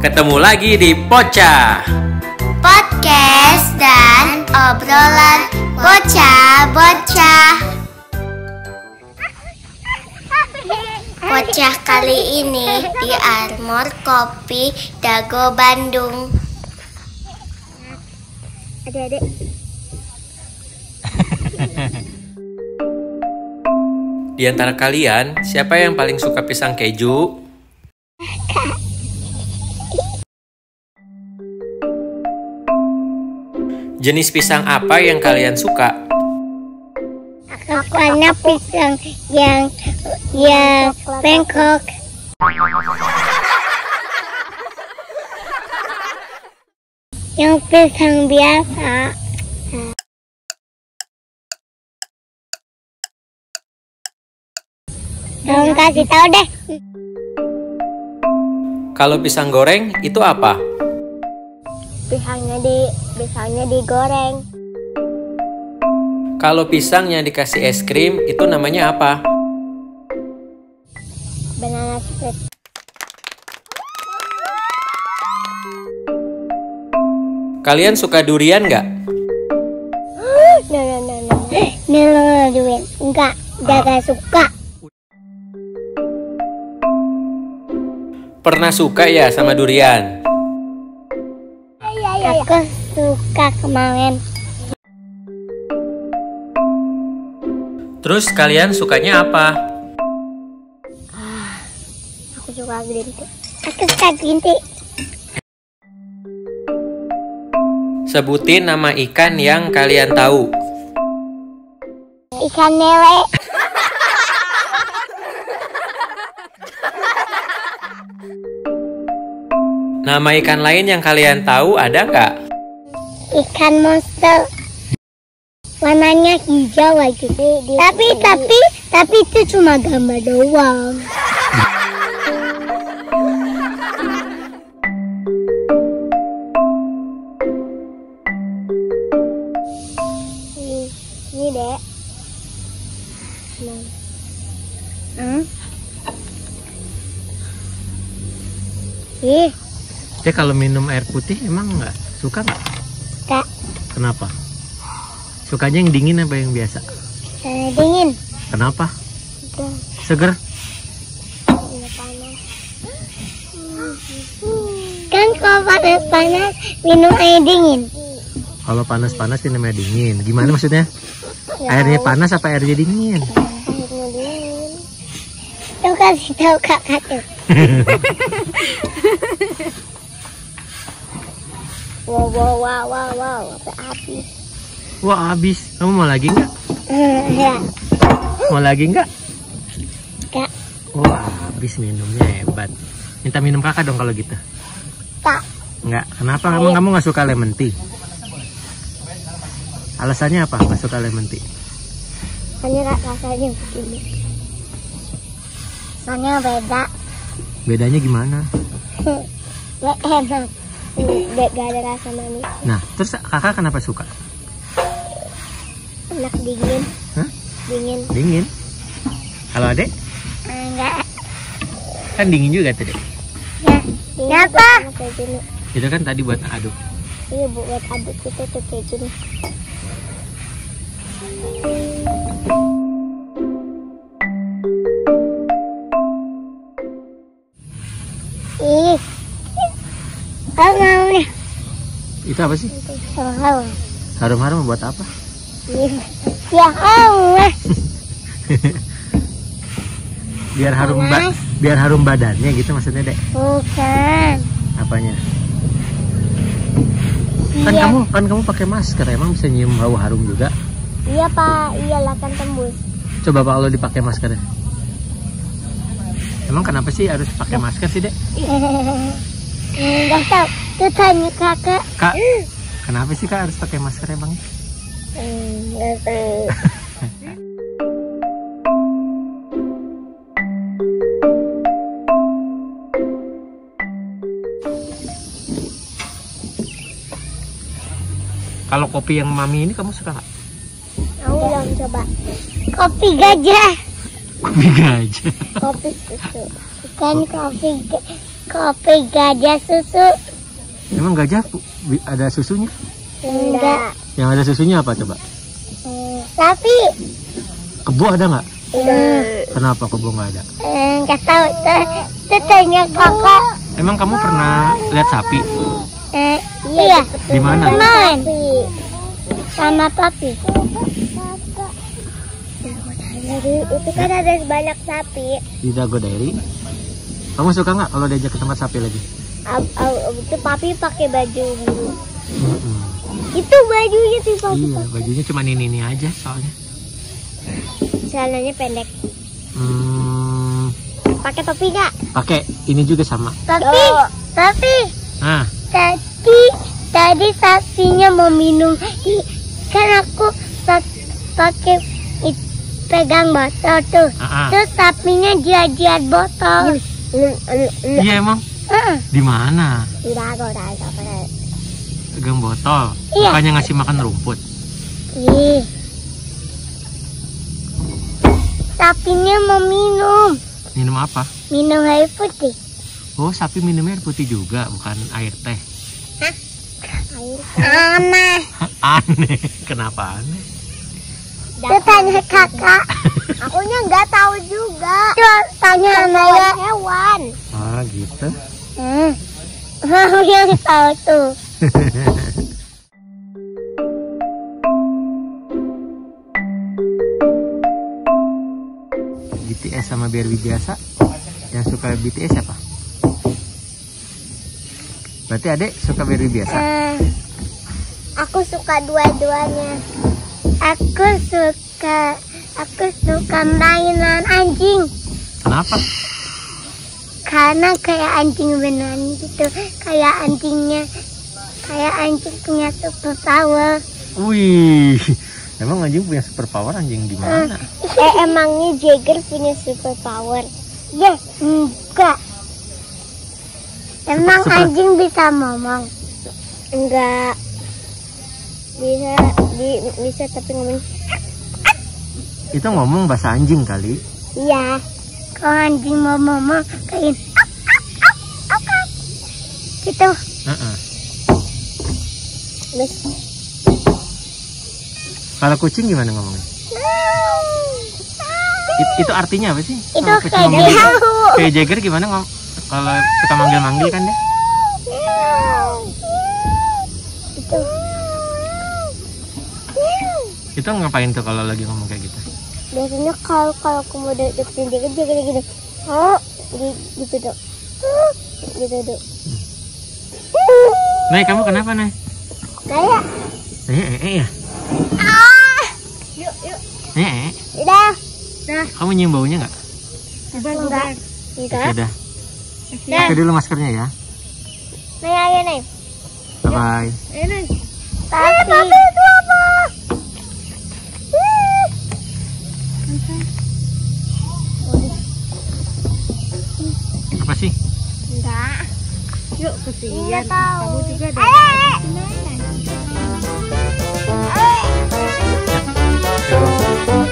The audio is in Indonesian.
Ketemu lagi di Pocah. podcast dan obrolan bocah-bocah. Bocah kali ini di Armor Kopi Dago Bandung. Adik-adik, Di antara kalian, siapa yang paling suka pisang keju? Jenis pisang apa yang kalian suka? aku anak pisang yang yang bengkok. Yang pisang biasa. Tolong kasih tahu deh. Kalau pisang goreng itu apa? Pisangnya di pisangnya digoreng. Kalau pisangnya dikasih es krim itu namanya apa? Banana split. Kalian suka durian nggak? No no no no. No no no Duin. Enggak, jangan suka. Pernah suka ya sama durian? Kemarin. Terus kalian sukanya apa? Aku suka green tea. Aku suka green tea. Sebutin nama ikan yang kalian tahu. Ikan lele. Nama ikan lain yang kalian tahu ada nggak? Ikan monster. Warnanya hijau lagi. Tapi tapi tapi itu cuma gambar doang. Ini, ini dek. Hmm? Ih, Ya kalau minum air putih emang nggak suka nggak? Kenapa? Sukanya yang dingin apa yang biasa? saya dingin. Kenapa? Seger? panas. Kan kalau panas-panas minum air dingin. Kalau panas-panas ini namanya dingin. Gimana maksudnya? Ya, Airnya panas apa airnya dingin? airnya dingin. Tuh kasih tahu kakak tuh. Wow wow wow wow wow sampai habis. Wah habis. Kamu mau lagi nggak? ya, Mau lagi nggak? kak, Wah habis minumnya hebat. Minta minum kakak dong kalau gitu. kak. Nggak. Kenapa? Emang kamu nggak suka lemon tea? Alasannya apa? Nggak suka lemon tea? Hanya rasanya begini. Soalnya beda. Bedanya gimana? Enak. Gak, ada rasa manis. Nah, terus kakak kenapa suka? Enak dingin. Hah? Dingin. Dingin. Kalau adek? Enggak. Kan dingin juga tadi. Ya. Kenapa? Gini. Itu kan tadi buat aduk. Iya bu, buat aduk kita tuh kayak gini. Apa sih? Mau. Harum-harum buat apa? Ya Allah. Biar harum ba- biar harum badannya gitu maksudnya, Dek. Bukan. Apanya? Kan Iya. kamu kan kamu pakai masker, emang bisa nyium bau harum juga. Iya pak, iyalah kan tembus. Coba Pak kalau dipakai maskernya. Emang kenapa sih harus pakai masker sih, Dek? Enggak tahu. Tanya kakak. Kak, kenapa sih Kak harus pakai masker? Hmm, nggak tahu. Kalau kopi yang mami ini kamu suka nggak? Aku belum coba. Kopi gajah. Kopi gajah. Kopi susu. Bukan kopi kopi gajah susu. Emang gajah ada susunya? Enggak. Yang ada susunya apa coba? Hmm, Sapi. Kebo ada nggak? Hmm. Kenapa kebo nggak ada? Enggak tahu. Itu tanya kakak. Emang kamu pernah lihat sapi? Eh, iya. Di mana? Kemarin. Sama papi. Itu kan ada banyak sapi. Di Dago Dairy? Kamu suka nggak kalau diajak ke tempat sapi lagi? Ab- ab- Itu papi pakai baju biru. Itu bajunya tuh papi. Iya, bajunya cuma ini ini aja soalnya. Celananya pendek. Hmm, Pakai topi nggak? pakai ini juga sama. Tapi, tapi Nah, tadi tadi sapinya mau minum. Kan aku pa- pakai pegang botol tuh. ah, ah. Terus sapinya jiat-jiat botol. iya emang. Di mana? Udah, aku udah. Pegang botol. Iya. Bukannya ngasih makan rumput. Ih. Sapinya mau minum. Minum apa? Minum air putih. Oh, sapi minumnya air putih juga, bukan air teh. Aneh. aneh. Kenapa aneh? Itu tanya kakak. Akunya nggak tahu juga. Coba tanya Naya. Hewan. Aku yang tuh. BTS sama BRB biasa. Yang suka BTS siapa? Berarti adek suka BRB biasa? Eh, aku suka dua-duanya. Aku suka aku suka mainan anjing Kenapa? Karena kayak anjing beneran gitu. Kayak anjingnya kayak anjing punya super power. Wih, emang anjing punya super power anjing di mana? Eh emangnya Jagger punya super power? Ya, enggak. Emang Super- anjing bisa ngomong? Enggak. Bisa di, bisa tapi ngomong Itu ngomong bahasa anjing kali. iya. Kalau anjing mau ngomong kayak gitu. Heeh. Terus Kalau kucing gimana ngomongnya? It- itu artinya apa sih? itu Kalau kucing kayak jauh. Kayak Jagger gimana ngom kalau suka manggil-manggil kan dia? Itu. Itu ngapain tuh kalau lagi ngomong kayak gitu? Biasanya kalau kalau aku mau deketin dia dia kayak gini. Oh, di- gitu dong. Gitu dong. Nay, kamu kenapa, Nay? Kayak Eh, eh, eh, ya? ah. Yuk, yuk. Eh, eh. Udah. Udah. Kamu nyium baunya nggak? Enggak. Enggak. dah. Dah. Pakai dulu maskernya ya. Nih, ayo nih. Bye-bye. Ayo nih. Tapi. Tapi itu apa? Sih? Enggak. Yuk kesian. Kamu juga ada. Ayo. Tuh.